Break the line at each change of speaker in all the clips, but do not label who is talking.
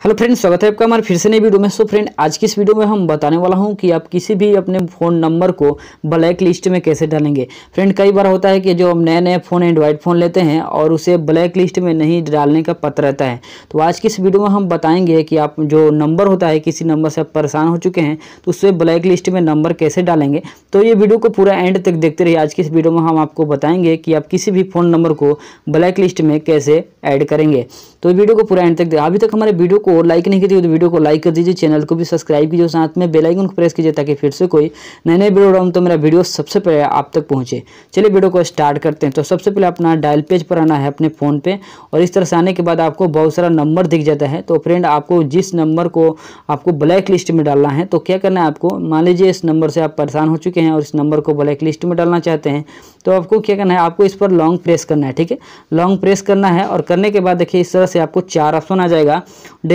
Hello friends, स्वागत है आपका हमारे फिर से नई वीडियो में। सो फ्रेंड आज की इस वीडियो में हम बताने वाला हूँ कि आप किसी भी अपने फ़ोन नंबर को ब्लैक लिस्ट में कैसे डालेंगे। फ्रेंड कई बार होता है कि जो हम नए नए फ़ोन एंड्रॉयड फ़ोन लेते हैं और उसे ब्लैक लिस्ट में नहीं डालने का पता रहता है। तो आज की इस वीडियो में हम बताएँगे कि आप जो नंबर होता है, किसी नंबर से आप परेशान हो चुके हैं तो उससे ब्लैक लिस्ट में नंबर कैसे डालेंगे। तो ये वीडियो को पूरा एंड तक देखते रहिए। आज की इस वीडियो में हम आपको बताएँगे कि आप किसी भी फ़ोन नंबर को ब्लैक लिस्ट में कैसे ऐड करेंगे। तो वीडियो को पूरा एंड तक अभी तक हमारे वीडियो को लाइक नहीं की तो वीडियो को लाइक कर दीजिए चैनल को भी सब्सक्राइब कीजिए साथ में बेलाइकन को प्रेस कीजिए ताकि फिर से कोई नए नए वीडियो डाऊँ तो मेरा वीडियो सबसे पहले आप तक पहुँचे। चलिए वीडियो को स्टार्ट करते हैं। तो सबसे पहले अपना डायल पेज पर आना है अपने फ़ोन पे और इस तरह से आने के बाद आपको बहुत सारा नंबर दिख जाता है। तो फ्रेंड आपको जिस नंबर को आपको ब्लैक लिस्ट में डालना है तो क्या करना है आपको? मान लीजिए इस नंबर से आप परेशान हो चुके हैं और इस नंबर को ब्लैक लिस्ट में डालना चाहते हैं तो आपको क्या करना है? आपको इस पर लॉन्ग प्रेस करना है, ठीक है? लॉन्ग प्रेस करना है और करने के बाद देखिए इस तरह से आपको चार ऑप्शन आ जाएगा।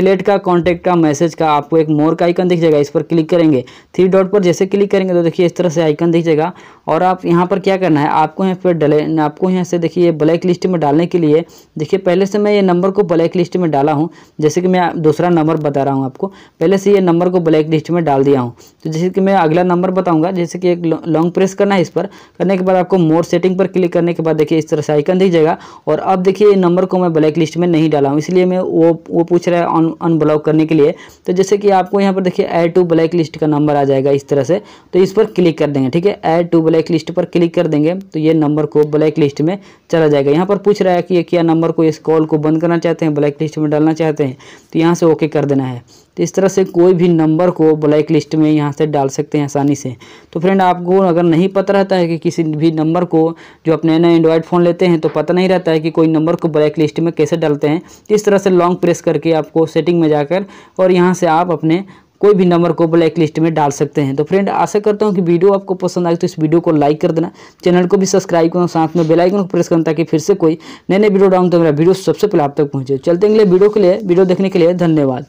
डिलीट का कॉन्टैक्ट का मैसेज का आपको एक मोर का आइकन दिख जाएगा। इस पर क्लिक करेंगे। थ्री डॉट पर जैसे क्लिक करेंगे तो देखिए इस तरह से आइकन दिख जाएगा। और आप यहाँ पर क्या करना है? आपको यहाँ पर डले, आपको यहाँ से देखिए ब्लैक लिस्ट में डालने के लिए, देखिए पहले से मैं ये नंबर को ब्लैक लिस्ट में डाला हूँ। जैसे कि मैं दूसरा नंबर बता रहा हूँ आपको। पहले से ये नंबर को ब्लैक लिस्ट में डाल दिया हूँ। तो जैसे कि मैं अगला नंबर बताऊँगा, जैसे कि एक लॉन्ग प्रेस करना है इस पर। करने के बाद आपको मोर सेटिंग पर क्लिक करने के बाद देखिए इस तरह से आइकन दिख जाएगा। और अब देखिए ये नंबर को मैं ब्लैक लिस्ट में नहीं डाला हूँ। इसलिए मैं वो वो पूछ रहा है अनब्लॉक करने के लिए। तो जैसे कि आपको यहाँ पर देखिए ऐड टू ब्लैक लिस्ट का नंबर आ जाएगा इस तरह से। तो इस पर क्लिक कर देंगे, ठीक है? ऐड टू ब्लैक लिस्ट पर क्लिक कर देंगे तो ये नंबर को ब्लैक लिस्ट में चला जाएगा। यहाँ पर पूछ रहा है कि क्या नंबर को इस कॉल को बंद करना चाहते हैं ब्लैक लिस्ट में डालना चाहते हैं? तो यहाँ से ओके कर देना है। तो इस तरह से कोई भी नंबर को ब्लैक लिस्ट में यहाँ से डाल सकते हैं आसानी से। तो फ्रेंड, आपको अगर नहीं पता रहता है कि किसी भी नंबर को जो अपने नए एंड्रॉयड फ़ोन लेते हैं तो पता नहीं रहता है कि कोई नंबर को ब्लैक लिस्ट में कैसे डालते हैं। इस तरह से लॉन्ग प्रेस करके आपको सेटिंग में जाकर और यहाँ से आप अपने कोई भी नंबर को ब्लैक लिस्ट में डाल सकते हैं। तो फ्रेंड, आशा करता हूँ कि वीडियो आपको पसंद आए तो इस वीडियो को लाइक कर देना। चैनल को भी सब्सक्राइब करना, साथ में बेलाइकन को प्रेस करना, ताकि फिर से कोई नए नए वीडियो डाउन तो मेरा वीडियो सबसे पहले आप तक पहुँचे। चलते अगले वीडियो के लिए, वीडियो देखने के लिए धन्यवाद।